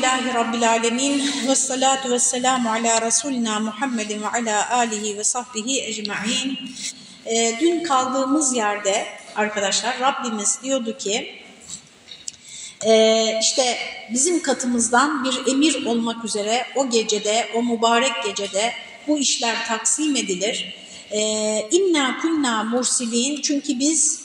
Elhamdülillahi Rabbil Alemin ve salatu ve selamu ala Resulina Muhammedin ve ala alihi ve sahbihi ecma'in. Ee, dün kaldığımız yerde arkadaşlar Rabbimiz diyordu ki e, işte bizim katımızdan bir emir olmak üzere o gecede, o mübarek gecede bu işler taksim edilir. E, İnna kunna mursilin çünkü biz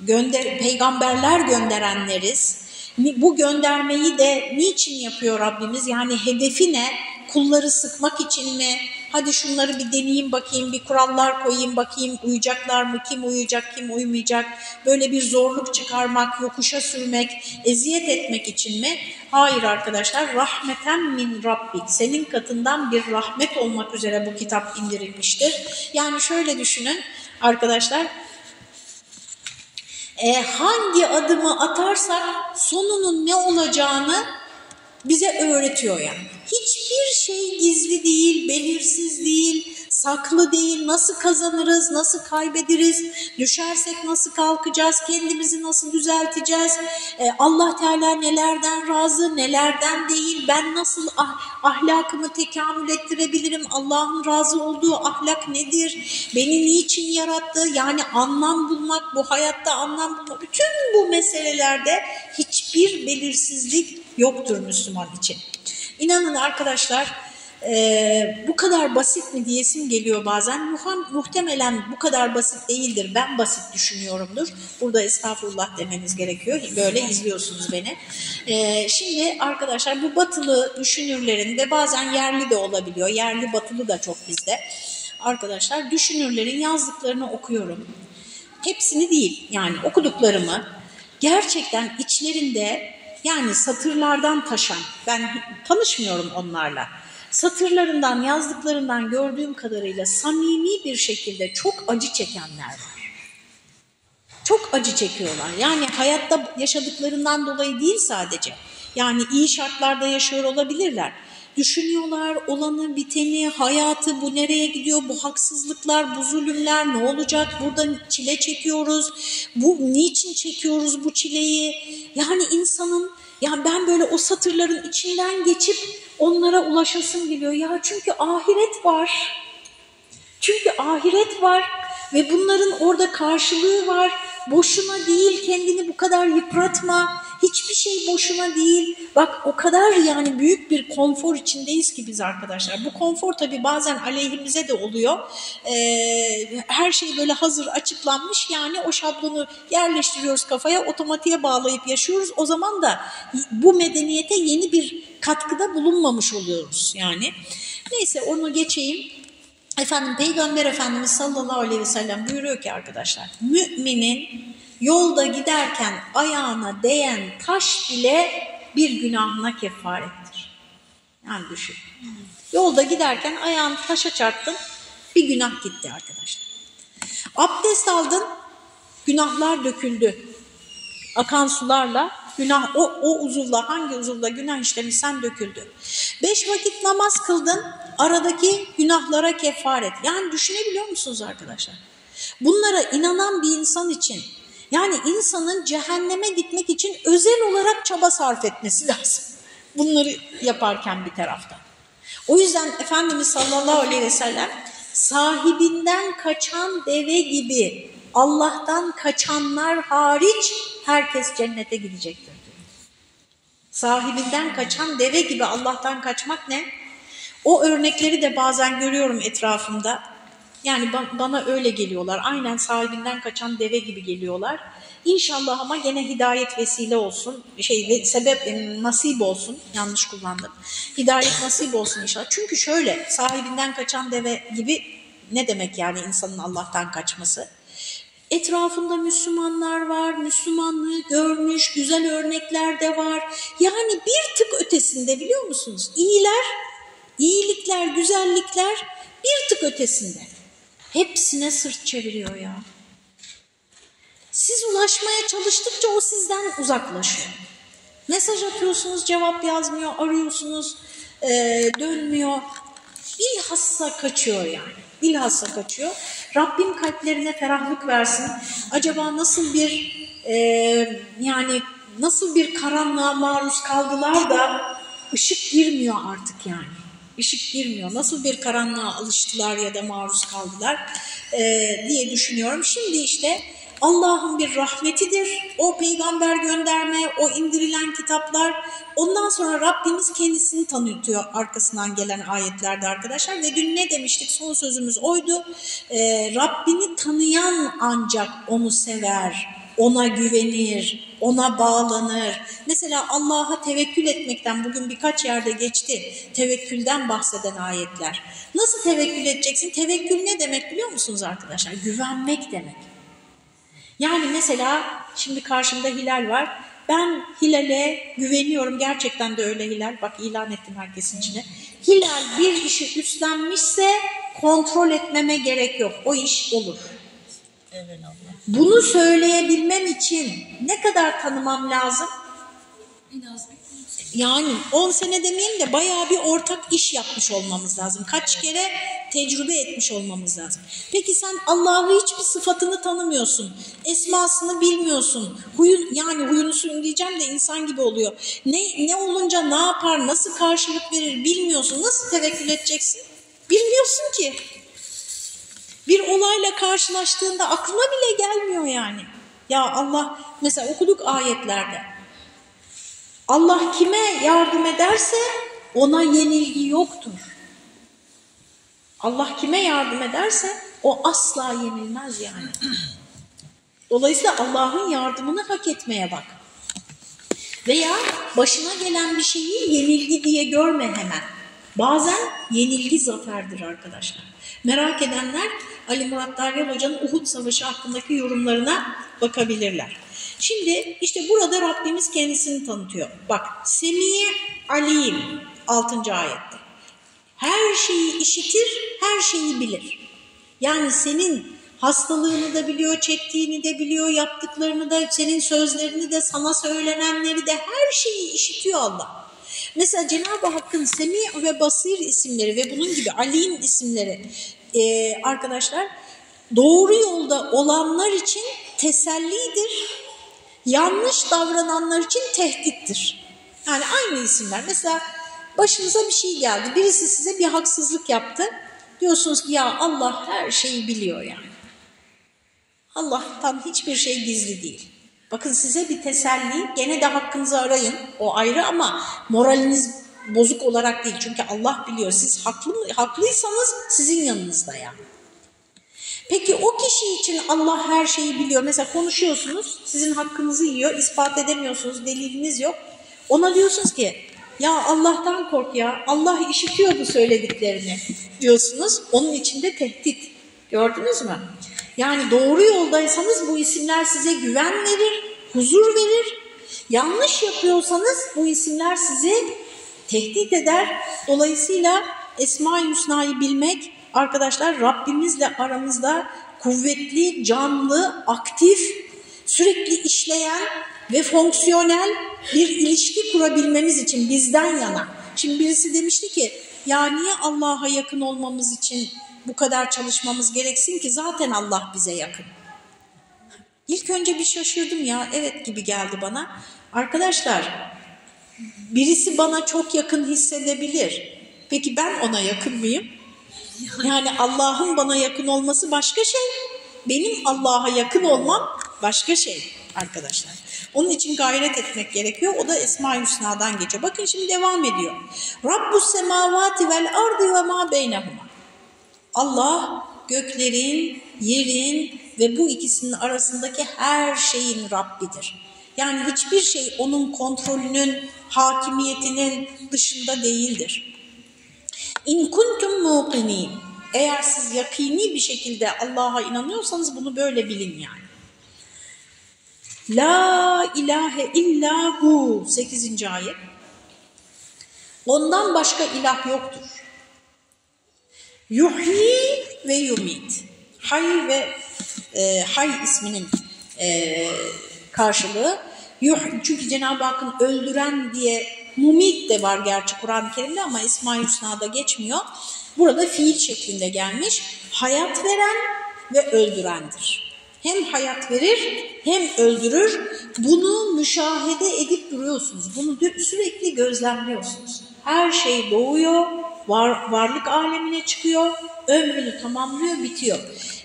gönder, peygamberler gönderenleriz. Bu göndermeyi de niçin yapıyor Rabbimiz? Yani hedefi ne? Kulları sıkmak için mi? Hadi şunları bir deneyeyim bakayım, bir kurallar koyayım bakayım uyacaklar mı? Kim uyuyacak, kim uyumayacak? Böyle bir zorluk çıkarmak, yokuşa sürmek, eziyet etmek için mi? Hayır arkadaşlar, rahmeten min Rabbik. Senin katından bir rahmet olmak üzere bu kitap indirilmiştir. Yani şöyle düşünün arkadaşlar, e, hangi adımı atarsak sonunun ne olacağını bize öğretiyor yani. Hiçbir şey gizli değil, belirsiz değil, saklı değil. Nasıl kazanırız, nasıl kaybederiz, düşersek nasıl kalkacağız, kendimizi nasıl düzelteceğiz, ee, Allah Teala nelerden razı, nelerden değil, ben nasıl ah, ahlakımı tekamül ettirebilirim, Allah'ın razı olduğu ahlak nedir, beni niçin yarattı, yani anlam bulmak, bu hayatta anlam bulmak, bütün bu meselelerde hiçbir belirsizlik yoktur Müslüman için. İnanın arkadaşlar e, bu kadar basit mi diyesim geliyor bazen. Muham, muhtemelen bu kadar basit değildir. Ben basit düşünüyorumdur. Burada estağfurullah demeniz gerekiyor. Böyle izliyorsunuz beni. E, şimdi arkadaşlar bu batılı düşünürlerin ve bazen yerli de olabiliyor. Yerli batılı da çok bizde. Arkadaşlar düşünürlerin yazdıklarını okuyorum. Hepsini değil yani okuduklarımı gerçekten içlerinde yani satırlardan taşan, ben tanışmıyorum onlarla. Satırlarından, yazdıklarından gördüğüm kadarıyla samimi bir şekilde çok acı çekenler var. Çok acı çekiyorlar. Yani hayatta yaşadıklarından dolayı değil sadece. Yani iyi şartlarda yaşıyor olabilirler. Düşünüyorlar olanı, biteni, hayatı, bu nereye gidiyor, bu haksızlıklar, bu zulümler ne olacak, burada çile çekiyoruz, bu niçin çekiyoruz bu çileyi? Yani insanın, ya ben böyle o satırların içinden geçip onlara ulaşasım geliyor. Ya çünkü ahiret var, çünkü ahiret var ve bunların orada karşılığı var. Boşuna değil kendini bu kadar yıpratma. Hiçbir şey boşuna değil. Bak o kadar yani büyük bir konfor içindeyiz ki biz arkadaşlar. Bu konfor tabii bazen aleyhimize de oluyor. Ee, her şey böyle hazır açıklanmış yani o şablonu yerleştiriyoruz kafaya otomatiğe bağlayıp yaşıyoruz. O zaman da bu medeniyete yeni bir katkıda bulunmamış oluyoruz yani. Neyse onu geçeyim. Efendim Peygamber Efendimiz sallallahu aleyhi ve sellem buyuruyor ki arkadaşlar müminin yolda giderken ayağına değen taş bile bir günahına kefarettir. Yani düşün. Yolda giderken ayağını taşa çarptın bir günah gitti arkadaşlar. Abdest aldın günahlar döküldü. Akan sularla günah o, o uzuvla hangi uzuvla günah işlemişsen döküldü. Beş vakit namaz kıldın aradaki günahlara kefaret. Yani düşünebiliyor musunuz arkadaşlar? Bunlara inanan bir insan için yani insanın cehenneme gitmek için özel olarak çaba sarf etmesi lazım. Bunları yaparken bir taraftan. O yüzden Efendimiz sallallahu aleyhi ve sellem sahibinden kaçan deve gibi Allah'tan kaçanlar hariç herkes cennete gidecektir. Sahibinden kaçan deve gibi Allah'tan kaçmak ne? O örnekleri de bazen görüyorum etrafımda. Yani bana öyle geliyorlar. Aynen sahibinden kaçan deve gibi geliyorlar. İnşallah ama gene hidayet vesile olsun. Şey sebep nasip olsun. Yanlış kullandım. Hidayet nasip olsun inşallah. Çünkü şöyle sahibinden kaçan deve gibi ne demek yani insanın Allah'tan kaçması? Etrafında Müslümanlar var, Müslümanlığı görmüş, güzel örnekler de var. Yani bir tık ötesinde biliyor musunuz? İyiler, iyilikler, güzellikler bir tık ötesinde. Hepsine sırt çeviriyor ya. Siz ulaşmaya çalıştıkça o sizden uzaklaşıyor. Mesaj atıyorsunuz, cevap yazmıyor, arıyorsunuz, e, dönmüyor. Bilhassa kaçıyor yani. Bilhassa kaçıyor. Rabbim kalplerine ferahlık versin. Acaba nasıl bir e, yani nasıl bir karanlığa maruz kaldılar da ışık girmiyor artık yani. Işık girmiyor. Nasıl bir karanlığa alıştılar ya da maruz kaldılar e, diye düşünüyorum. Şimdi işte Allah'ın bir rahmetidir. O peygamber gönderme, o indirilen kitaplar. Ondan sonra Rabbimiz kendisini tanıtıyor arkasından gelen ayetlerde arkadaşlar. Ve dün ne demiştik? Son sözümüz oydu. Ee, Rabbini tanıyan ancak onu sever, ona güvenir, ona bağlanır. Mesela Allah'a tevekkül etmekten bugün birkaç yerde geçti. Tevekkülden bahseden ayetler. Nasıl tevekkül edeceksin? Tevekkül ne demek biliyor musunuz arkadaşlar? Güvenmek demek. Yani mesela şimdi karşımda Hilal var. Ben Hilal'e güveniyorum. Gerçekten de öyle Hilal. Bak ilan ettim herkesin içine. Hilal bir işi üstlenmişse kontrol etmeme gerek yok. O iş olur. Evet Allah. Bunu söyleyebilmem için ne kadar tanımam lazım? En az bir yani 10 sene demeyeyim de bayağı bir ortak iş yapmış olmamız lazım. Kaç kere tecrübe etmiş olmamız lazım. Peki sen Allah'ı hiçbir sıfatını tanımıyorsun. Esmasını bilmiyorsun. Huyun, yani huyunu suyun diyeceğim de insan gibi oluyor. Ne, ne olunca ne yapar, nasıl karşılık verir bilmiyorsun. Nasıl tevekkül edeceksin? Bilmiyorsun ki. Bir olayla karşılaştığında aklına bile gelmiyor yani. Ya Allah mesela okuduk ayetlerde. Allah kime yardım ederse ona yenilgi yoktur. Allah kime yardım ederse o asla yenilmez yani. Dolayısıyla Allah'ın yardımını hak etmeye bak. Veya başına gelen bir şeyi yenilgi diye görme hemen. Bazen yenilgi zaferdir arkadaşlar. Merak edenler Ali Murat Daryal Hoca'nın Uhud Savaşı hakkındaki yorumlarına bakabilirler. Şimdi işte burada Rabbimiz kendisini tanıtıyor. Bak Semiye Alim 6. ayette. Her şeyi işitir, her şeyi bilir. Yani senin hastalığını da biliyor, çektiğini de biliyor, yaptıklarını da, senin sözlerini de, sana söylenenleri de her şeyi işitiyor Allah. Mesela Cenab-ı Hakk'ın Semi ve Basir isimleri ve bunun gibi Alim isimleri e, arkadaşlar doğru yolda olanlar için tesellidir yanlış davrananlar için tehdittir. Yani aynı isimler. Mesela başınıza bir şey geldi. Birisi size bir haksızlık yaptı. Diyorsunuz ki ya Allah her şeyi biliyor yani. Allah'tan hiçbir şey gizli değil. Bakın size bir teselli, gene de hakkınızı arayın. O ayrı ama moraliniz bozuk olarak değil. Çünkü Allah biliyor. Siz haklı, haklıysanız sizin yanınızda yani. Peki o kişi için Allah her şeyi biliyor. Mesela konuşuyorsunuz, sizin hakkınızı yiyor, ispat edemiyorsunuz, deliliniz yok. Ona diyorsunuz ki, ya Allah'tan kork ya, Allah işitiyor bu söylediklerini diyorsunuz. Onun içinde tehdit. Gördünüz mü? Yani doğru yoldaysanız bu isimler size güven verir, huzur verir. Yanlış yapıyorsanız bu isimler sizi tehdit eder. Dolayısıyla Esma-i Hüsna'yı bilmek, arkadaşlar Rabbimizle aramızda kuvvetli, canlı, aktif, sürekli işleyen ve fonksiyonel bir ilişki kurabilmemiz için bizden yana. Şimdi birisi demişti ki ya niye Allah'a yakın olmamız için bu kadar çalışmamız gereksin ki zaten Allah bize yakın. İlk önce bir şaşırdım ya evet gibi geldi bana. Arkadaşlar birisi bana çok yakın hissedebilir. Peki ben ona yakın mıyım? Yani Allah'ın bana yakın olması başka şey. Benim Allah'a yakın olmam başka şey arkadaşlar. Onun için gayret etmek gerekiyor. O da Esma-i Hüsna'dan geçiyor. Bakın şimdi devam ediyor. Rabbus semavati vel ardı ve ma beynehuma. Allah göklerin, yerin ve bu ikisinin arasındaki her şeyin Rabbidir. Yani hiçbir şey onun kontrolünün, hakimiyetinin dışında değildir. İn kuntum muqinin. Eğer siz yakini bir şekilde Allah'a inanıyorsanız bunu böyle bilin yani. La ilahe illa hu 8. ayet. Ondan başka ilah yoktur. Yuhyi ve yumit. Hay ve e, Hay isminin e, karşılığı. Yuh, çünkü Cenab-ı Hakk'ın öldüren diye Mumit de var gerçi Kur'an-ı Kerim'de ama İsmail Hüsna'da geçmiyor. Burada fiil şeklinde gelmiş. Hayat veren ve öldürendir. Hem hayat verir hem öldürür. Bunu müşahede edip duruyorsunuz. Bunu sürekli gözlemliyorsunuz. Her şey doğuyor, var, varlık alemine çıkıyor, ömrünü tamamlıyor, bitiyor.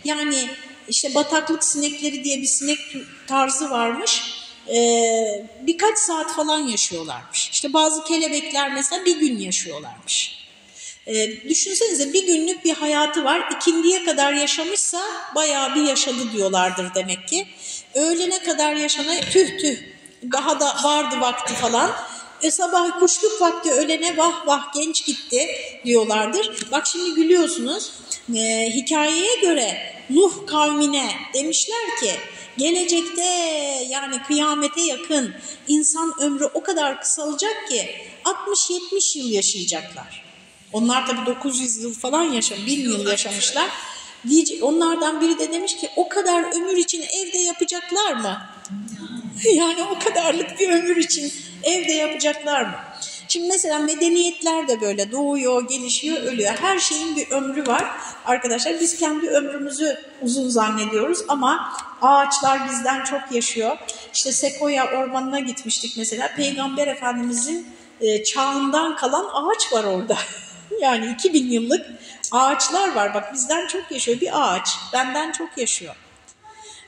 Yani işte bataklık sinekleri diye bir sinek tarzı varmış. Ee, birkaç saat falan yaşıyorlarmış. İşte bazı kelebekler mesela bir gün yaşıyorlarmış. Ee, düşünsenize bir günlük bir hayatı var. İkindiye kadar yaşamışsa bayağı bir yaşadı diyorlardır demek ki. Öğlene kadar yaşana tüh tüh daha da vardı vakti falan. E sabah kuşluk vakti ölene vah vah genç gitti diyorlardır. Bak şimdi gülüyorsunuz. Ee, hikayeye göre Nuh kavmine demişler ki gelecekte yani kıyamete yakın insan ömrü o kadar kısalacak ki 60-70 yıl yaşayacaklar. Onlar tabii 900 yıl falan yaşamış, 1000 yıl yaşamışlar. Onlardan biri de demiş ki o kadar ömür için evde yapacaklar mı? yani o kadarlık bir ömür için evde yapacaklar mı? Şimdi mesela medeniyetler de böyle doğuyor, gelişiyor, ölüyor. Her şeyin bir ömrü var. Arkadaşlar biz kendi ömrümüzü uzun zannediyoruz ama ağaçlar bizden çok yaşıyor. İşte Sekoya ormanına gitmiştik mesela. Peygamber Efendimizin e, çağından kalan ağaç var orada. yani 2000 yıllık ağaçlar var. Bak bizden çok yaşıyor bir ağaç. Benden çok yaşıyor.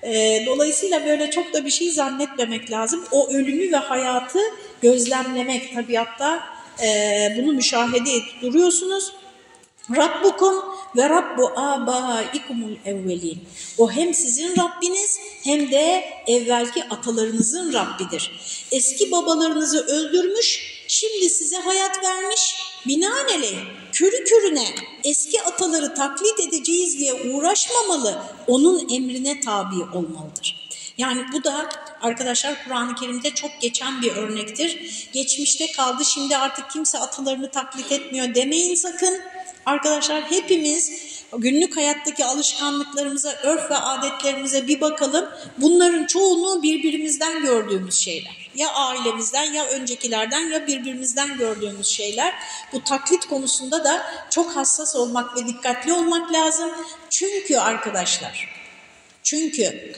E, dolayısıyla böyle çok da bir şey zannetmemek lazım. O ölümü ve hayatı gözlemlemek tabiatta e, bunu müşahede edip duruyorsunuz. Rabbukum ve Rabbu abaikumul evvelin. O hem sizin Rabbiniz hem de evvelki atalarınızın Rabbidir. Eski babalarınızı öldürmüş, şimdi size hayat vermiş. Binaenaleyh körü körüne eski ataları taklit edeceğiz diye uğraşmamalı, onun emrine tabi olmalıdır. Yani bu da arkadaşlar Kur'an-ı Kerim'de çok geçen bir örnektir. Geçmişte kaldı şimdi artık kimse atalarını taklit etmiyor demeyin sakın. Arkadaşlar hepimiz günlük hayattaki alışkanlıklarımıza, örf ve adetlerimize bir bakalım. Bunların çoğunu birbirimizden gördüğümüz şeyler. Ya ailemizden ya öncekilerden ya birbirimizden gördüğümüz şeyler. Bu taklit konusunda da çok hassas olmak ve dikkatli olmak lazım. Çünkü arkadaşlar, çünkü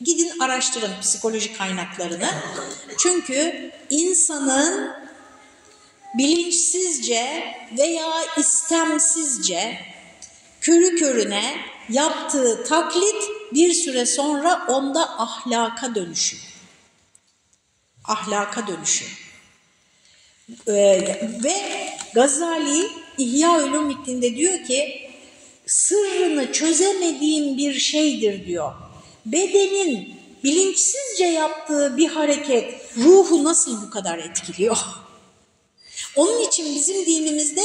gidin araştırın psikolojik kaynaklarını. Çünkü insanın bilinçsizce veya istemsizce körü körüne yaptığı taklit bir süre sonra onda ahlaka dönüşüyor. Ahlaka dönüşüyor. Ee, ve Gazali İhya Ulumuddin'de diyor ki sırrını çözemediğim bir şeydir diyor. Bedenin bilinçsizce yaptığı bir hareket ruhu nasıl bu kadar etkiliyor? Onun için bizim dinimizde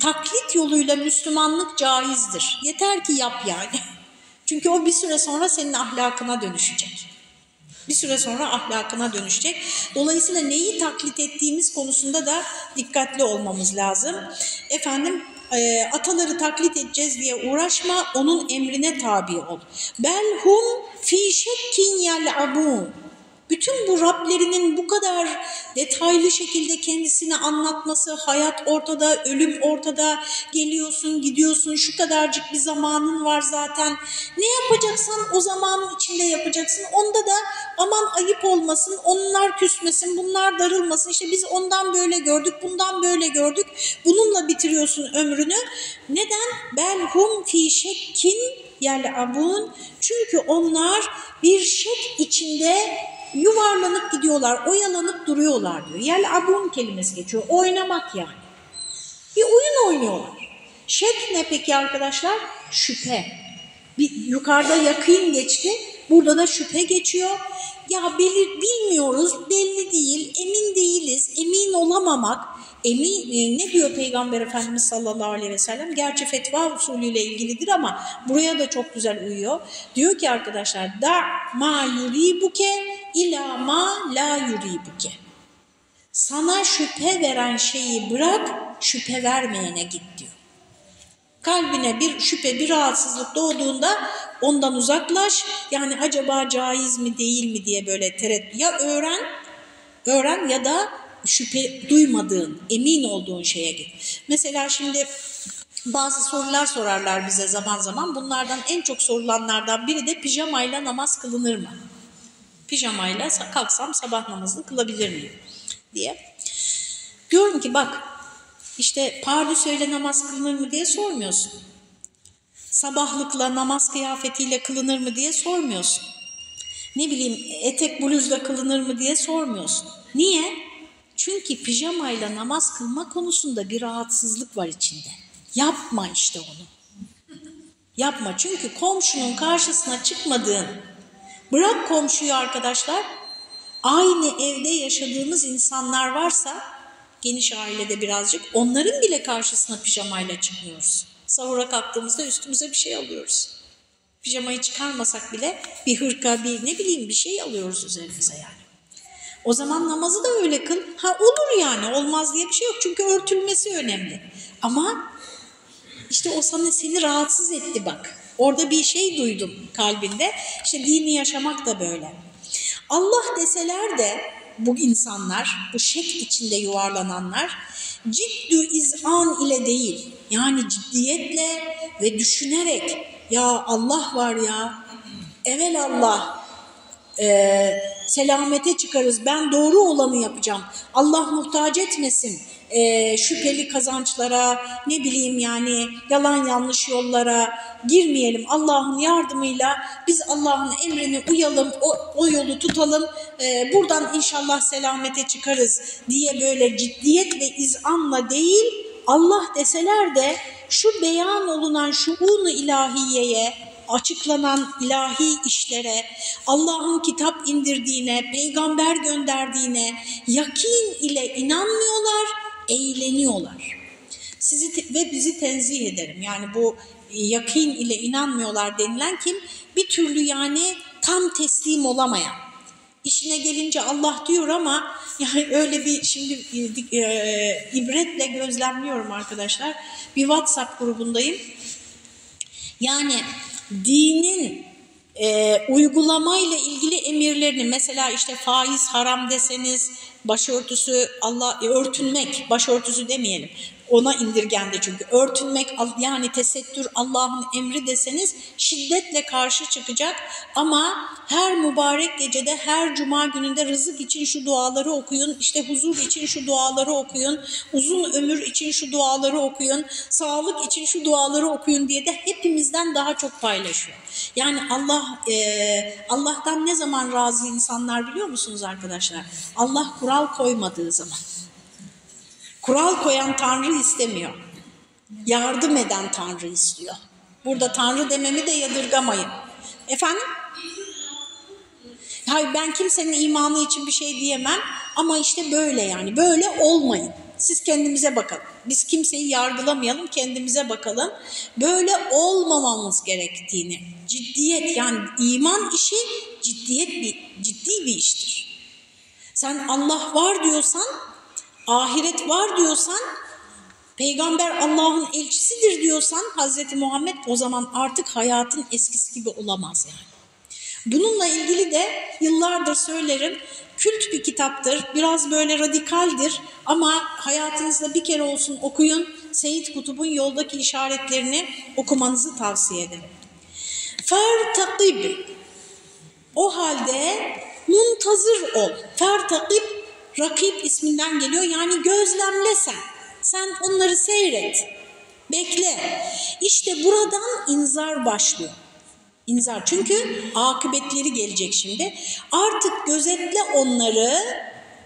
taklit yoluyla Müslümanlık caizdir. Yeter ki yap yani. Çünkü o bir süre sonra senin ahlakına dönüşecek. Bir süre sonra ahlakına dönüşecek. Dolayısıyla neyi taklit ettiğimiz konusunda da dikkatli olmamız lazım. Efendim e, ataları taklit edeceğiz diye uğraşma, onun emrine tabi ol. Belhum fi şekkin yel'abun. Bütün bu Rablerinin bu kadar detaylı şekilde kendisini anlatması, hayat ortada, ölüm ortada, geliyorsun, gidiyorsun, şu kadarcık bir zamanın var zaten. Ne yapacaksan o zamanın içinde yapacaksın. Onda da aman ayıp olmasın, onlar küsmesin, bunlar darılmasın. İşte biz ondan böyle gördük, bundan böyle gördük. Bununla bitiriyorsun ömrünü. Neden? Belhum fi şekkin yel'abun. Çünkü onlar bir şek içinde yuvarlanıp gidiyorlar, oyalanıp duruyorlar diyor. Yel abun kelimesi geçiyor. Oynamak yani. Bir oyun oynuyorlar. Şek ne peki arkadaşlar? Şüphe. Bir, yukarıda yakın geçti. Burada da şüphe geçiyor. Ya belir, bilmiyoruz, belli değil, emin değiliz, emin olamamak. Emin, e, ne diyor Peygamber Efendimiz sallallahu aleyhi ve sellem? Gerçi fetva usulüyle ilgilidir ama buraya da çok güzel uyuyor. Diyor ki arkadaşlar, da ma yuribuke ila ma la yuribuke. Sana şüphe veren şeyi bırak, şüphe vermeyene git diyor. Kalbine bir şüphe, bir rahatsızlık doğduğunda ondan uzaklaş. Yani acaba caiz mi değil mi diye böyle tereddüt. Ya öğren, öğren ya da şüphe duymadığın, emin olduğun şeye git. Mesela şimdi bazı sorular sorarlar bize zaman zaman. Bunlardan en çok sorulanlardan biri de pijamayla namaz kılınır mı? Pijamayla kalksam sabah namazını kılabilir miyim diye. Diyorum ki bak İşte pardüsöyle namaz kılınır mı diye sormuyorsun. Sabahlıkla namaz kıyafetiyle kılınır mı diye sormuyorsun. Ne bileyim etek bluzla kılınır mı diye sormuyorsun. Niye? Çünkü pijamayla namaz kılma konusunda bir rahatsızlık var içinde. Yapma işte onu. Yapma çünkü komşunun karşısına çıkmadığın, bırak komşuyu arkadaşlar, aynı evde yaşadığımız insanlar varsa, geniş ailede birazcık, onların bile karşısına pijamayla çıkmıyoruz. Sahura kalktığımızda üstümüze bir şey alıyoruz. Pijamayı çıkarmasak bile bir hırka, bir ne bileyim bir şey alıyoruz üzerimize yani. O zaman namazı da öyle kıl. Ha olur yani olmaz diye bir şey yok çünkü örtülmesi önemli. Ama işte o sana seni rahatsız etti bak. Orada bir şey duydum kalbinde. İşte dini yaşamak da böyle. Allah deseler de bu insanlar, bu şek içinde yuvarlananlar ciddü izan ile değil. Yani ciddiyetle ve düşünerek ya Allah var ya, evel Allah, e, selamete çıkarız, ben doğru olanı yapacağım, Allah muhtaç etmesin, e, şüpheli kazançlara, ne bileyim yani yalan yanlış yollara girmeyelim. Allah'ın yardımıyla biz Allah'ın emrine uyalım, o, o yolu tutalım, e, buradan inşallah selamete çıkarız diye böyle ciddiyet ve izanla değil, Allah deseler de şu beyan olunan şuunu ilahiyeye, açıklanan ilahi işlere, Allah'ın kitap indirdiğine, peygamber gönderdiğine yakin ile inanmıyorlar, eğleniyorlar. Sizi ve bizi tenzih ederim. Yani bu yakin ile inanmıyorlar denilen kim? Bir türlü yani tam teslim olamayan. İşine gelince Allah diyor ama yani öyle bir şimdi e, e, ibretle gözlemliyorum arkadaşlar. Bir WhatsApp grubundayım. Yani dinin e, uygulamayla ilgili emirlerini mesela işte faiz haram deseniz, başörtüsü Allah e, örtünmek, başörtüsü demeyelim. Ona indirgendi çünkü. Örtünmek yani tesettür Allah'ın emri deseniz şiddetle karşı çıkacak ama her mübarek gecede her cuma gününde rızık için şu duaları okuyun, işte huzur için şu duaları okuyun, uzun ömür için şu duaları okuyun, sağlık için şu duaları okuyun diye de hepimizden daha çok paylaşıyor. Yani Allah e, Allah'tan ne zaman razı insanlar biliyor musunuz arkadaşlar? Allah kural koymadığı zaman. Kural koyan Tanrı istemiyor. Yardım eden Tanrı istiyor. Burada Tanrı dememi de yadırgamayın. Efendim? Hayır ben kimsenin imanı için bir şey diyemem ama işte böyle yani böyle olmayın. Siz kendimize bakalım. Biz kimseyi yargılamayalım, kendimize bakalım. Böyle olmamamız gerektiğini, ciddiyet yani iman işi ciddiyet bir ciddi bir iştir. Sen Allah var diyorsan ahiret var diyorsan, peygamber Allah'ın elçisidir diyorsan Hazreti Muhammed o zaman artık hayatın eskisi gibi olamaz yani. Bununla ilgili de yıllardır söylerim, kült bir kitaptır, biraz böyle radikaldir ama hayatınızda bir kere olsun okuyun, Seyit Kutub'un yoldaki işaretlerini okumanızı tavsiye ederim. Fertakib, o halde muntazır ol, fertakib Rakip isminden geliyor. Yani gözlemle sen. Sen onları seyret. Bekle. İşte buradan inzar başlıyor. İnzar. Çünkü akıbetleri gelecek şimdi. Artık gözetle onları.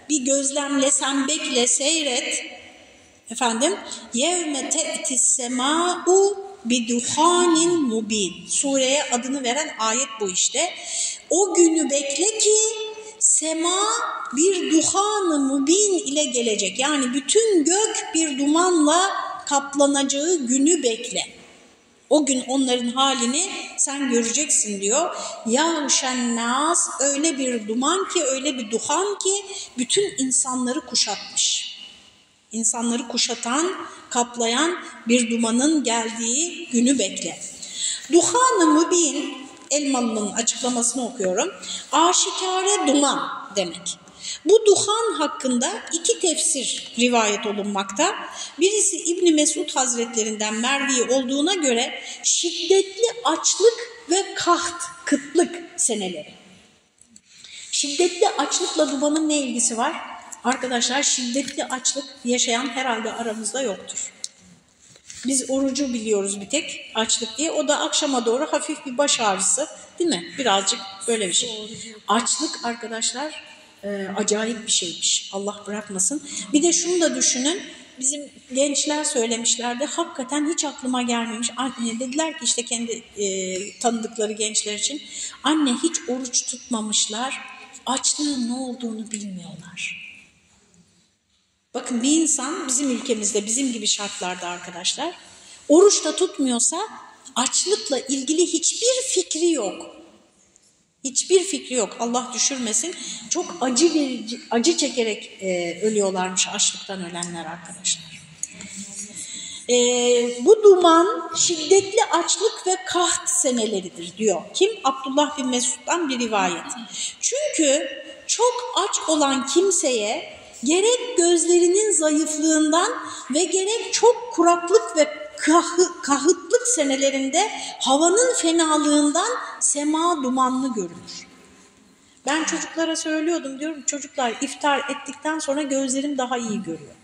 Bir gözlemle sen bekle, seyret. Efendim, yevme te'tis sema'u biduhanin mubin. Sureye adını veren ayet bu işte. O günü bekle ki sema bir duhanı mubin ile gelecek. Yani bütün gök bir dumanla kaplanacağı günü bekle. O gün onların halini sen göreceksin diyor. Yavşen nas öyle bir duman ki öyle bir duhan ki bütün insanları kuşatmış. İnsanları kuşatan, kaplayan bir dumanın geldiği günü bekle. Duhanı mübin Elmalı'nın açıklamasını okuyorum. Aşikare duman demek. Bu duhan hakkında iki tefsir rivayet olunmakta. Birisi İbni Mesud Hazretlerinden Mervi olduğuna göre şiddetli açlık ve kaht, kıtlık seneleri. Şiddetli açlıkla dumanın ne ilgisi var? Arkadaşlar şiddetli açlık yaşayan herhalde aramızda yoktur. Biz orucu biliyoruz bir tek açlık diye. O da akşama doğru hafif bir baş ağrısı değil mi? Birazcık böyle bir şey. Açlık arkadaşlar e, acayip bir şeymiş. Allah bırakmasın. Bir de şunu da düşünün. Bizim gençler söylemişlerdi. Hakikaten hiç aklıma gelmemiş. Anne dediler ki işte kendi e, tanıdıkları gençler için. Anne hiç oruç tutmamışlar. Açlığın ne olduğunu bilmiyorlar. Bakın bir insan bizim ülkemizde bizim gibi şartlarda arkadaşlar oruç da tutmuyorsa açlıkla ilgili hiçbir fikri yok. Hiçbir fikri yok. Allah düşürmesin. Çok acı verici, acı çekerek e, ölüyorlarmış açlıktan ölenler arkadaşlar. E, bu duman şiddetli açlık ve kaht seneleridir diyor. Kim? Abdullah bin Mesud'dan bir rivayet. Çünkü çok aç olan kimseye gerek gözlerinin zayıflığından ve gerek çok kuraklık ve kahıtlık senelerinde havanın fenalığından sema dumanlı görünür. Ben çocuklara söylüyordum diyorum çocuklar iftar ettikten sonra gözlerim daha iyi görüyor.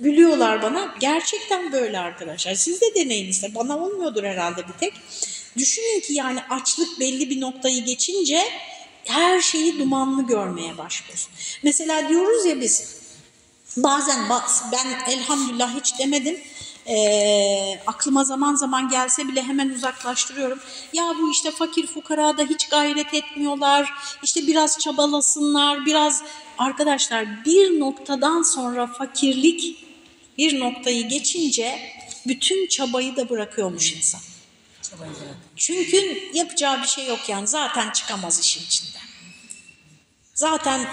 Gülüyorlar bana. Gerçekten böyle arkadaşlar. Siz de deneyin işte. Bana olmuyordur herhalde bir tek. Düşünün ki yani açlık belli bir noktayı geçince her şeyi dumanlı görmeye başlıyorsun. Mesela diyoruz ya biz bazen ben elhamdülillah hiç demedim e, aklıma zaman zaman gelse bile hemen uzaklaştırıyorum. Ya bu işte fakir fukara da hiç gayret etmiyorlar, işte biraz çabalasınlar, biraz arkadaşlar bir noktadan sonra fakirlik bir noktayı geçince bütün çabayı da bırakıyormuş insan. Çünkü yapacağı bir şey yok yani zaten çıkamaz işin içinden. Zaten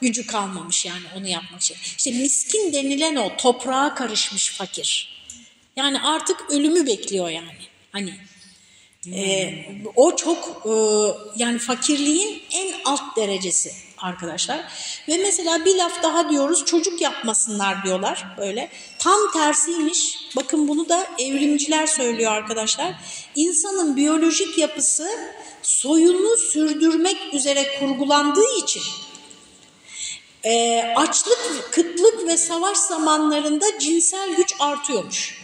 gücü kalmamış yani onu yapmak için. İşte miskin denilen o toprağa karışmış fakir. Yani artık ölümü bekliyor yani. Hani e, o çok e, yani fakirliğin en alt derecesi arkadaşlar. Ve mesela bir laf daha diyoruz çocuk yapmasınlar diyorlar böyle. Tam tersiymiş. Bakın bunu da evrimciler söylüyor arkadaşlar. İnsanın biyolojik yapısı soyunu sürdürmek üzere kurgulandığı için e, açlık, kıtlık ve savaş zamanlarında cinsel güç artıyormuş.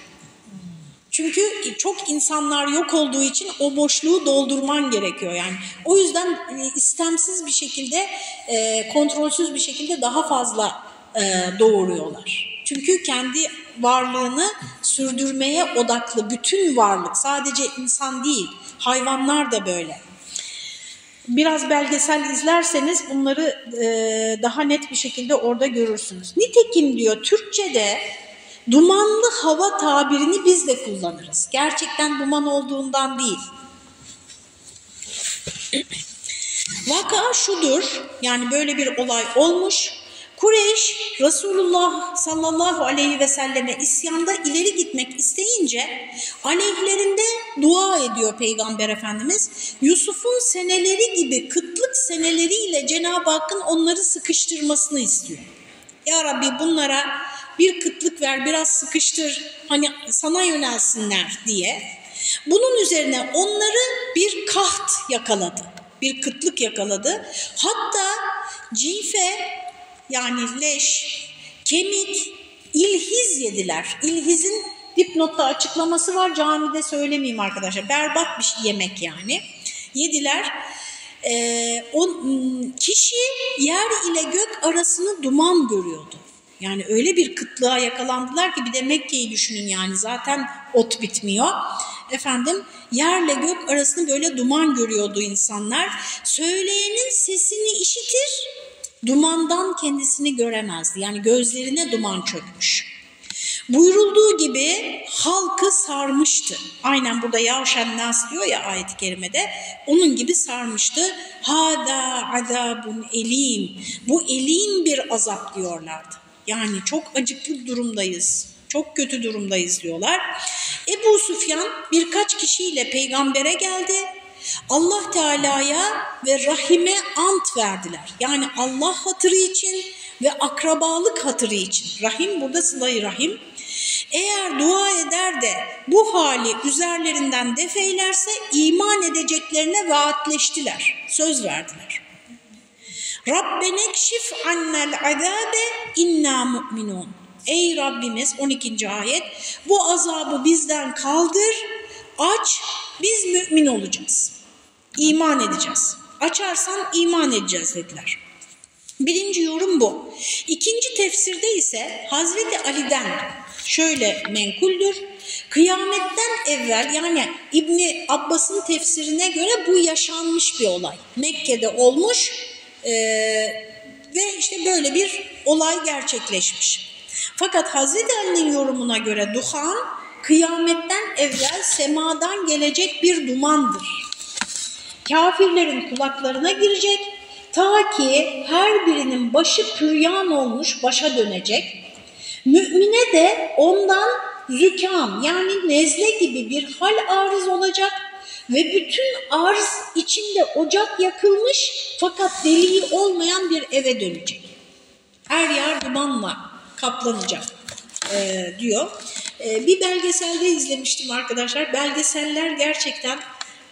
Çünkü çok insanlar yok olduğu için o boşluğu doldurman gerekiyor yani. O yüzden e, istemsiz bir şekilde, e, kontrolsüz bir şekilde daha fazla e, doğuruyorlar. Çünkü kendi varlığını sürdürmeye odaklı bütün varlık, sadece insan değil, hayvanlar da böyle. Biraz belgesel izlerseniz bunları daha net bir şekilde orada görürsünüz. Nitekim diyor Türkçe'de Dumanlı hava tabirini biz de kullanırız. Gerçekten duman olduğundan değil. Vaka şudur, yani böyle bir olay olmuş. Kureyş Resulullah sallallahu aleyhi ve selleme isyanda ileri gitmek isteyince aleyhlerinde dua ediyor Peygamber Efendimiz. Yusuf'un seneleri gibi kıtlık seneleriyle Cenab-ı Hakk'ın onları sıkıştırmasını istiyor. Ya Rabbi bunlara bir kıtlık ver, biraz sıkıştır, hani sana yönelsinler diye. Bunun üzerine onları bir kaht yakaladı, bir kıtlık yakaladı. Hatta cife yani leş, kemik, ilhiz yediler. İlhizin dipnotta açıklaması var, camide söylemeyeyim arkadaşlar. Berbat bir yemek yani. Yediler. Ee, o, kişi yer ile gök arasını duman görüyordu. Yani öyle bir kıtlığa yakalandılar ki bir de Mekke'yi düşünün yani zaten ot bitmiyor. Efendim yerle gök arasını böyle duman görüyordu insanlar. Söyleyenin sesini işitir, dumandan kendisini göremezdi. Yani gözlerine duman çökmüş. Buyurulduğu gibi halkı sarmıştı. Aynen burada yavşen nas diyor ya ayet-i kerimede. Onun gibi sarmıştı. Hada azabun elim. Bu elim bir azap diyorlardı. Yani çok acıklı durumdayız. Çok kötü durumdayız diyorlar. Ebu Süfyan birkaç kişiyle peygambere geldi. Allah Teala'ya ve Rahim'e ant verdiler. Yani Allah hatırı için ve akrabalık hatırı için. Rahim burada sıla rahim. Eğer dua eder de bu hali üzerlerinden defeylerse iman edeceklerine vaatleştiler, söz verdiler. Rabbena kşif annel azabe inna mu'minun. Ey Rabbimiz 12. ayet bu azabı bizden kaldır, aç, biz mümin olacağız. İman edeceğiz. Açarsan iman edeceğiz dediler. Birinci yorum bu. İkinci tefsirde ise Hazreti Ali'den şöyle menkuldür. Kıyametten evvel yani İbni Abbas'ın tefsirine göre bu yaşanmış bir olay. Mekke'de olmuş e, ve işte böyle bir olay gerçekleşmiş. Fakat Hazreti Ali'nin yorumuna göre duhan kıyametten evvel semadan gelecek bir dumandır. Kafirlerin kulaklarına girecek ta ki her birinin başı püryan olmuş başa dönecek. Mümine de ondan zükam yani nezle gibi bir hal arız olacak ve bütün arz içinde ocak yakılmış fakat deliği olmayan bir eve dönecek. Her yer dumanla kaplanacak e, diyor. E, bir belgeselde izlemiştim arkadaşlar. Belgeseller gerçekten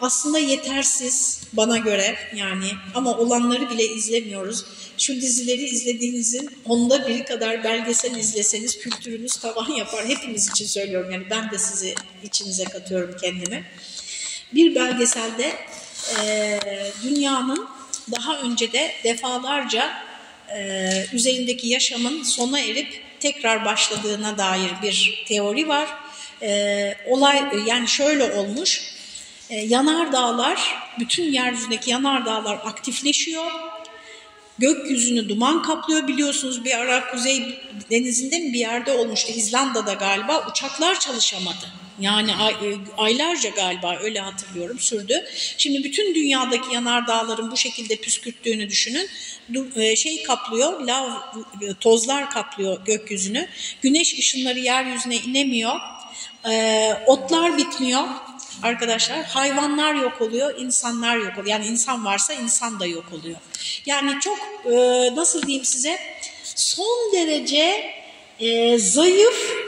aslında yetersiz bana göre yani ama olanları bile izlemiyoruz. Şu dizileri izlediğinizin onda biri kadar belgesel izleseniz kültürünüz tavan yapar. Hepimiz için söylüyorum yani ben de sizi içinize katıyorum kendimi. Bir belgeselde e, dünyanın daha önce de defalarca e, üzerindeki yaşamın sona erip tekrar başladığına dair bir teori var. E, olay yani şöyle olmuş, e, yanardağlar, bütün yeryüzündeki yanardağlar aktifleşiyor. Gökyüzünü duman kaplıyor biliyorsunuz bir ara Kuzey Denizi'nde mi bir yerde olmuştu İzlanda'da galiba uçaklar çalışamadı. Yani e, aylarca galiba öyle hatırlıyorum sürdü. Şimdi bütün dünyadaki yanardağların bu şekilde püskürttüğünü düşünün. E, şey kaplıyor, lav e, tozlar kaplıyor gökyüzünü. Güneş ışınları yeryüzüne inemiyor. Otlar bitmiyor arkadaşlar. Hayvanlar yok oluyor, insanlar yok oluyor. Yani insan varsa insan da yok oluyor. Yani çok nasıl diyeyim size son derece zayıf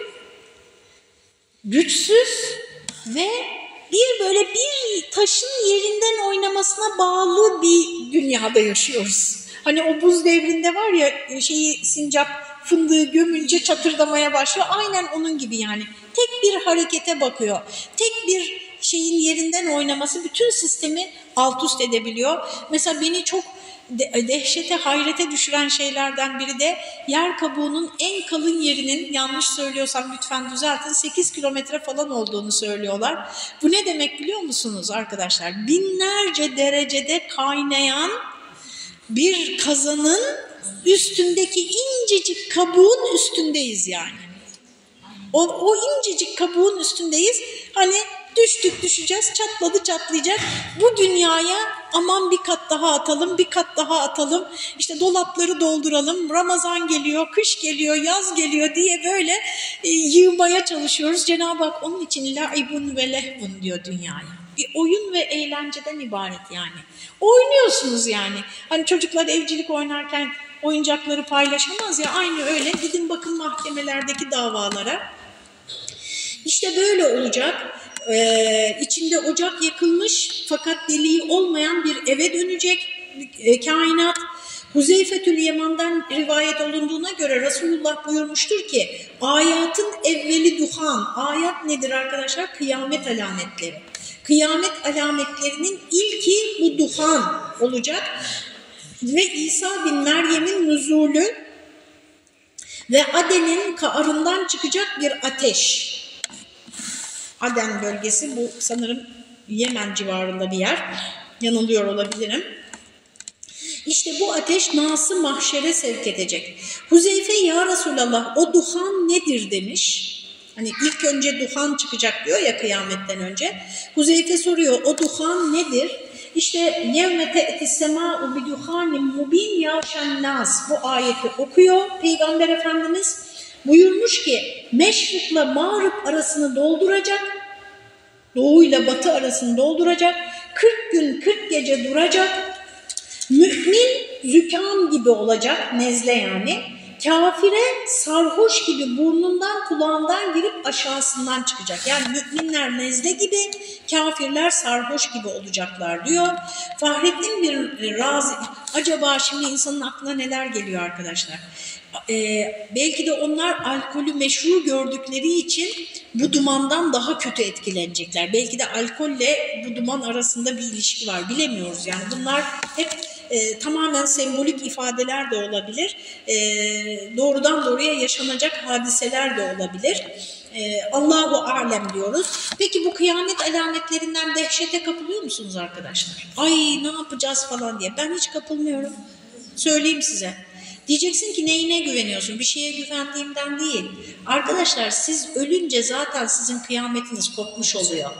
güçsüz ve bir böyle bir taşın yerinden oynamasına bağlı bir dünyada yaşıyoruz. Hani o buz devrinde var ya şeyi sincap fındığı gömünce çatırdamaya başlıyor. Aynen onun gibi yani. Tek bir harekete bakıyor. Tek bir şeyin yerinden oynaması bütün sistemi alt üst edebiliyor. Mesela beni çok dehşete, hayrete düşüren şeylerden biri de yer kabuğunun en kalın yerinin yanlış söylüyorsam lütfen düzeltin 8 kilometre falan olduğunu söylüyorlar. Bu ne demek biliyor musunuz arkadaşlar? Binlerce derecede kaynayan bir kazanın üstündeki incecik kabuğun üstündeyiz yani. O, o incecik kabuğun üstündeyiz. Hani Düştük düşeceğiz, çatladı çatlayacak. Bu dünyaya aman bir kat daha atalım, bir kat daha atalım. İşte dolapları dolduralım, Ramazan geliyor, kış geliyor, yaz geliyor diye böyle e, yığmaya çalışıyoruz. Cenab-ı Hak onun için laibun ve lehbun diyor dünyaya. Bir oyun ve eğlenceden ibaret yani. Oynuyorsunuz yani. Hani çocuklar evcilik oynarken oyuncakları paylaşamaz ya aynı öyle. Gidin bakın mahkemelerdeki davalara. İşte böyle olacak e, içinde ocak yakılmış fakat deliği olmayan bir eve dönecek e, kainat. Huzeyfetül Yaman'dan rivayet olunduğuna göre Resulullah buyurmuştur ki ayatın evveli duhan. Ayat nedir arkadaşlar? Kıyamet alametleri. Kıyamet alametlerinin ilki bu duhan olacak. Ve İsa bin Meryem'in nüzulü ve Aden'in kaarından çıkacak bir ateş. Aden bölgesi bu sanırım Yemen civarında bir yer. Yanılıyor olabilirim. İşte bu ateş Nas'ı mahşere sevk edecek. Huzeyfe ya Resulallah o duhan nedir demiş. Hani ilk önce duhan çıkacak diyor ya kıyametten önce. Huzeyfe soruyor o duhan nedir? İşte yevme te'ti semâ'u bi duhanin mubin yâşen nas bu ayeti okuyor Peygamber Efendimiz. Buyurmuş ki meşrikle mağrib arasını dolduracak, doğu ile batı arasını dolduracak, 40 gün 40 gece duracak, mümin zükam gibi olacak, nezle yani, kafire sarhoş gibi burnundan kulağından girip aşağısından çıkacak. Yani müminler nezle gibi, kafirler sarhoş gibi olacaklar diyor. Fahrettin bir razı, acaba şimdi insanın aklına neler geliyor arkadaşlar? Ee, belki de onlar alkolü meşru gördükleri için bu dumandan daha kötü etkilenecekler. Belki de alkolle bu duman arasında bir ilişki var bilemiyoruz. Yani bunlar hep e, tamamen sembolik ifadeler de olabilir. E, doğrudan doğruya yaşanacak hadiseler de olabilir. E, Allahu alem diyoruz. Peki bu kıyamet alametlerinden dehşete kapılıyor musunuz arkadaşlar? Ay ne yapacağız falan diye. Ben hiç kapılmıyorum. Söyleyeyim size. Diyeceksin ki neyine güveniyorsun? Bir şeye güvendiğimden değil. Arkadaşlar siz ölünce zaten sizin kıyametiniz kopmuş oluyor.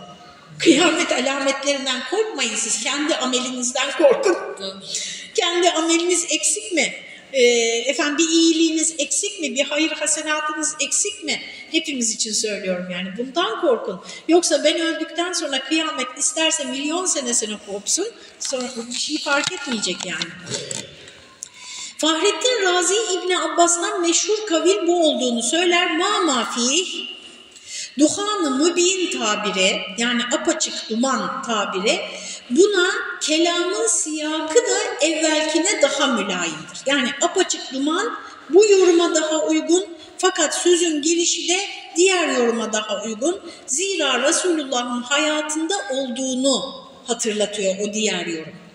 Kıyamet alametlerinden korkmayın siz. Kendi amelinizden korkun. Kendi ameliniz eksik mi? Ee, efendim bir iyiliğiniz eksik mi? Bir hayır hasenatınız eksik mi? Hepimiz için söylüyorum yani. Bundan korkun. Yoksa ben öldükten sonra kıyamet isterse milyon senesine kopsun. Sonra bir şey fark etmeyecek yani. Fahrettin Razi İbni Abbas'tan meşhur kavil bu olduğunu söyler. Ma mafih Duhan-ı mübin tabiri yani apaçık duman tabiri buna kelamın siyakı da evvelkine daha mülayimdir. Yani apaçık duman bu yoruma daha uygun fakat sözün gelişi de diğer yoruma daha uygun. Zira Resulullah'ın hayatında olduğunu hatırlatıyor o diğer yorum.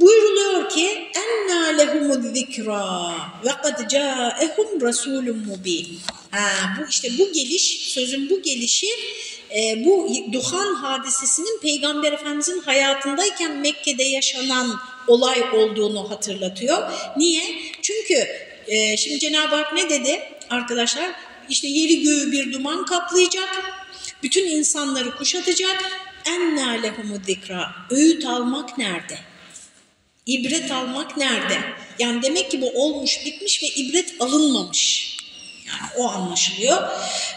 Buyuruluyor ki enna lehumuz zikra ve kad ca'ehum rasulun mubin. Ha, bu işte bu geliş, sözün bu gelişi e, bu Duhan hadisesinin Peygamber Efendimizin hayatındayken Mekke'de yaşanan olay olduğunu hatırlatıyor. Niye? Çünkü e, şimdi Cenab-ı Hak ne dedi arkadaşlar? İşte yeri göğü bir duman kaplayacak, bütün insanları kuşatacak. Enna lehumu zikra. Öğüt almak nerede? İbret almak nerede? Yani demek ki bu olmuş bitmiş ve ibret alınmamış. Yani o anlaşılıyor.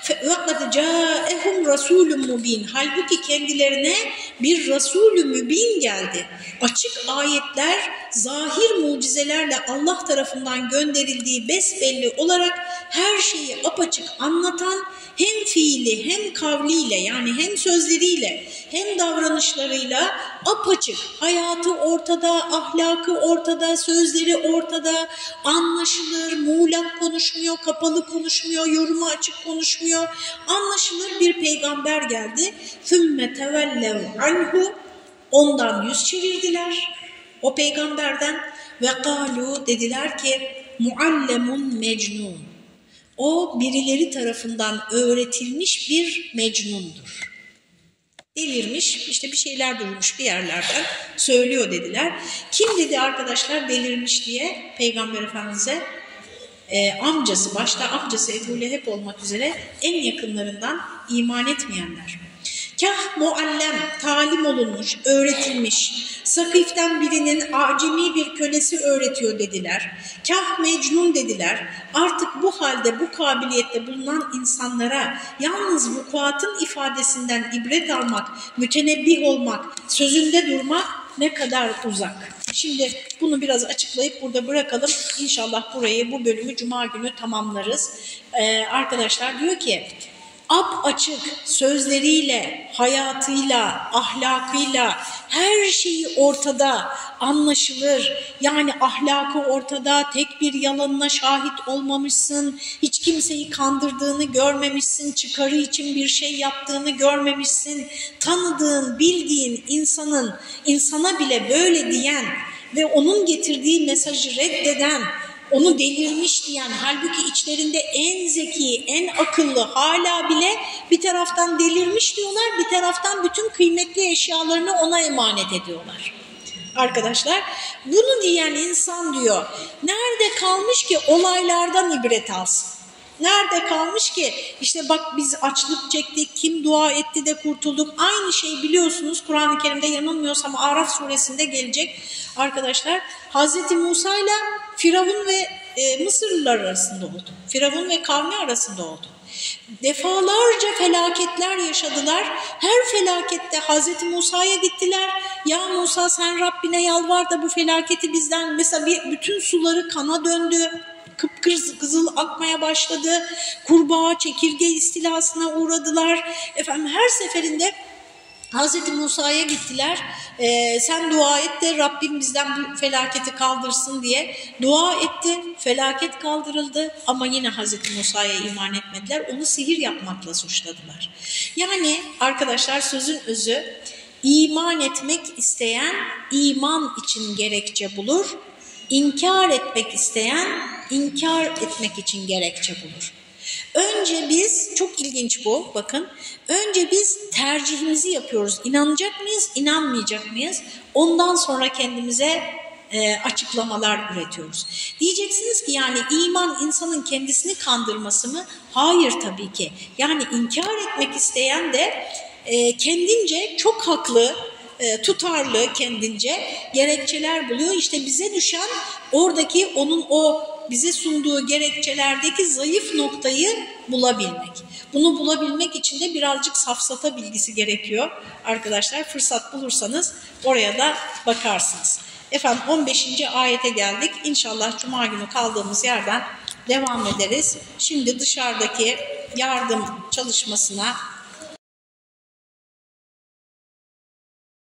وَقَدْ جَاءَهُمْ رَسُولٌ مُب۪ينَ Halbuki kendilerine bir Resulü Mübin geldi. Açık ayetler, zahir mucizelerle Allah tarafından gönderildiği besbelli olarak her şeyi apaçık anlatan hem fiili hem kavliyle yani hem sözleriyle hem davranışlarıyla apaçık hayatı ortada, ahlakı ortada, sözleri ortada, anlaşılır, muğlak konuşmuyor, kapalı konuşmuyor, yoruma açık konuşmuyor. Anlaşılır bir peygamber geldi. ثُمَّ تَوَلَّوْ عَنْهُ Ondan yüz çevirdiler o peygamberden ve kalu dediler ki muallemun mecnun o birileri tarafından öğretilmiş bir mecnundur. Delirmiş, işte bir şeyler duymuş bir yerlerden söylüyor dediler. Kim dedi arkadaşlar delirmiş diye Peygamber Efendimiz'e e, amcası, başta amcası Ebu Leheb olmak üzere en yakınlarından iman etmeyenler. Kah muallem, talim olunmuş, öğretilmiş, Sakif'ten birinin acemi bir kölesi öğretiyor dediler. Kah mecnun dediler. Artık bu halde, bu kabiliyette bulunan insanlara yalnız vukuatın ifadesinden ibret almak, mütenebbih olmak, sözünde durmak ne kadar uzak. Şimdi bunu biraz açıklayıp burada bırakalım. İnşallah burayı, bu bölümü Cuma günü tamamlarız. Ee, arkadaşlar diyor ki, ap açık sözleriyle, hayatıyla, ahlakıyla her şeyi ortada, anlaşılır. Yani ahlakı ortada, tek bir yalanına şahit olmamışsın, hiç kimseyi kandırdığını görmemişsin, çıkarı için bir şey yaptığını görmemişsin. Tanıdığın, bildiğin insanın insana bile böyle diyen ve onun getirdiği mesajı reddeden onu delirmiş diyen halbuki içlerinde en zeki, en akıllı hala bile bir taraftan delirmiş diyorlar, bir taraftan bütün kıymetli eşyalarını ona emanet ediyorlar. Arkadaşlar bunu diyen insan diyor nerede kalmış ki olaylardan ibret alsın? Nerede kalmış ki işte bak biz açlık çektik, kim dua etti de kurtulduk. Aynı şeyi biliyorsunuz Kur'an-ı Kerim'de yanılmıyorsam Araf suresinde gelecek arkadaşlar. Hazreti Musa ile Firavun ve e, Mısırlılar arasında oldu. Firavun ve kavmi arasında oldu. Defalarca felaketler yaşadılar. Her felakette Hazreti Musa'ya gittiler. Ya Musa sen Rabbine yalvar da bu felaketi bizden mesela bir, bütün suları kana döndü kıpkızıl akmaya başladı. Kurbağa, çekirge istilasına uğradılar. Efendim her seferinde Hazreti Musa'ya gittiler. Ee, sen dua et de Rabbim bizden bu felaketi kaldırsın diye dua etti. Felaket kaldırıldı ama yine Hazreti Musa'ya iman etmediler. Onu sihir yapmakla suçladılar. Yani arkadaşlar sözün özü iman etmek isteyen iman için gerekçe bulur. İnkar etmek isteyen inkar etmek için gerekçe bulur. Önce biz, çok ilginç bu bakın, önce biz tercihimizi yapıyoruz. İnanacak mıyız, inanmayacak mıyız? Ondan sonra kendimize e, açıklamalar üretiyoruz. Diyeceksiniz ki yani iman insanın kendisini kandırması mı? Hayır tabii ki. Yani inkar etmek isteyen de e, kendince çok haklı, e, tutarlı kendince gerekçeler buluyor. İşte bize düşen oradaki onun o bize sunduğu gerekçelerdeki zayıf noktayı bulabilmek. Bunu bulabilmek için de birazcık safsata bilgisi gerekiyor. Arkadaşlar fırsat bulursanız oraya da bakarsınız. Efendim 15. ayete geldik. İnşallah Cuma günü kaldığımız yerden devam ederiz. Şimdi dışarıdaki yardım çalışmasına